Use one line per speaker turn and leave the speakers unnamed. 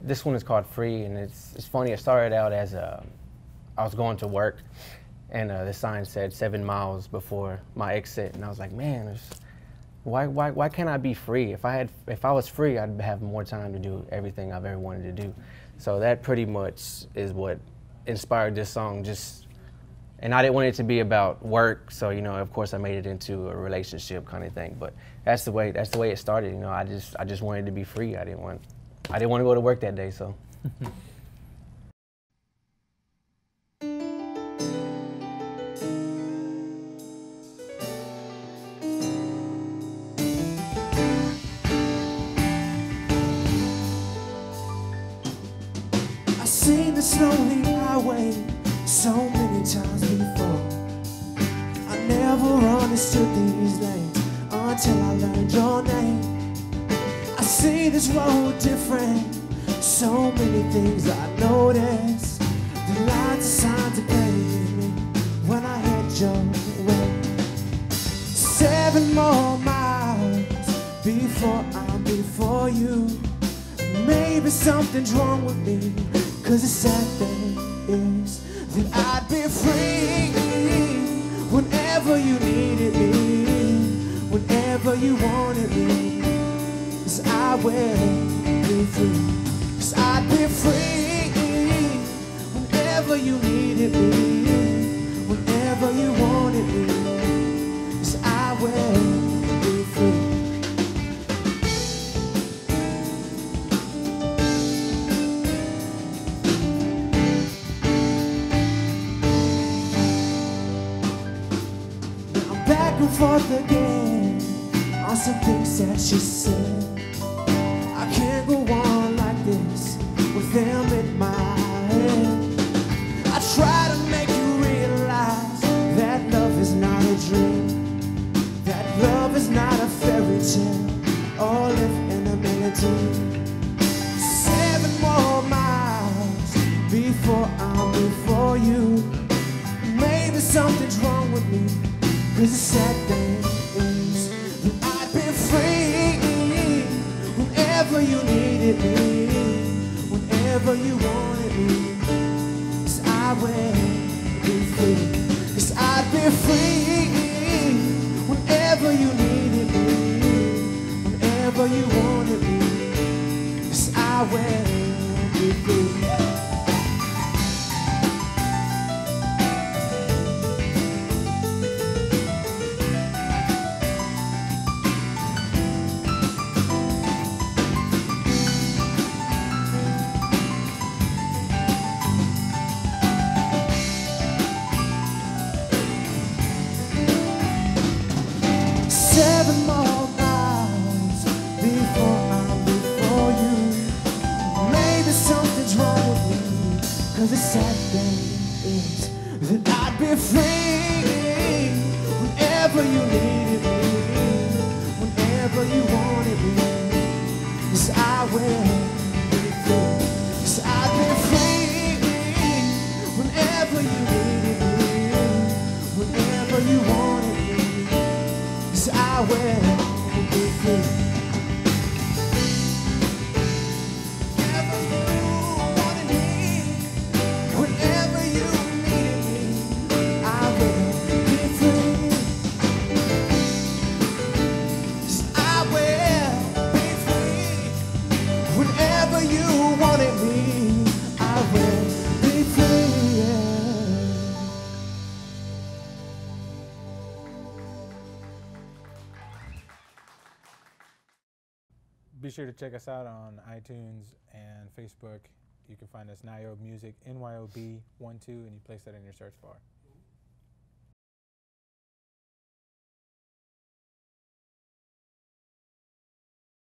This one is called Free, and it's, it's funny. It started out as a, I was going to work, and uh, the sign said seven miles before my exit, and I was like, man, why, why, why can't I be free? If I had, if I was free, I'd have more time to do everything I've ever wanted to do. So that pretty much is what inspired this song. Just and I didn't want it to be about work, so you know, of course, I made it into a relationship kind of thing. But that's the way that's the way it started. You know, I just I just wanted to be free. I didn't want I didn't want to go to work that day, so.
I've seen this lonely highway so many times before. I never understood these lanes until I learned your name. I see this road different, so many things I notice. The lights are signed to pave me when I head your way. Seven more miles before I'm before you. Maybe something's wrong with me. Cause the sad that I'd be free whenever you needed me, whenever you wanted me. Cause I will be free. Cause I'd be free whenever you needed me, back and forth again on some things that she said. I can't go on like this with them in my head. I try to make you realize that love is not a dream, that love is not a fairy tale or live in a melody. Seven more miles before I'm before you. Maybe something's wrong with me. Cause the sad thing is that I'd be free whenever you needed me, whenever you wanted I will be be free whenever you needed me, whenever you wanted me. Cause I will be free. Cause the sad thing is that I'd be free whenever you needed me, whenever you wanted me. Cause I will Cause
Be sure to check us out on iTunes and Facebook. You can find us Nyob Music, NYOB12, and you place that in your search bar.